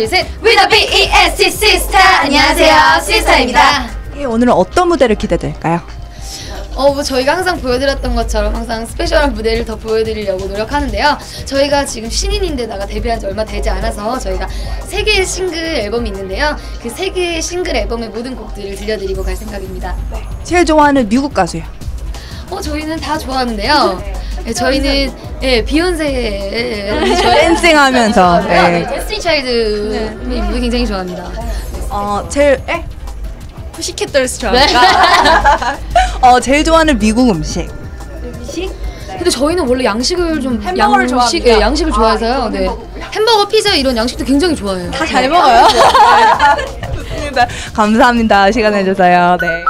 둘셋 We're the B-E-S-T 시스타 안녕하세요 시스타입니다 예, 오늘은 어떤 무대를 기대될까요? 어, 뭐 저희가 항상 보여드렸던 것처럼 항상 special한 무대를 더 보여드리려고 노력하는데요. 저희가 지금 신인인데다가 데뷔한 지 얼마 되지 않아서 저희가 세 개의 싱글 앨범이 있는데요. 그 세 개의 싱글 앨범의 모든 곡들을 들려드리고 갈 생각입니다. 제일 좋아하는 미국 가수요. 어, 저희는 다 좋아하는데요. 네, 저희는 예, 비욘세 댄싱하면서. 네. 데스티니 차일드 네. 굉장히 좋아합니다. 어, 제일 에? 푸시캣 dolls 네. 좋아합니다. 어, 제일 좋아하는 미국 음식. 근데 저희는 원래 양식을 좀 햄버거를 양식, 좋아합니다. 예, 양식을 좋아해서요. 네. 햄버거, 피자 이런 양식도 굉장히 좋아해요. 다 잘 먹어요. 감사합니다. 시간 내줘서요. 네.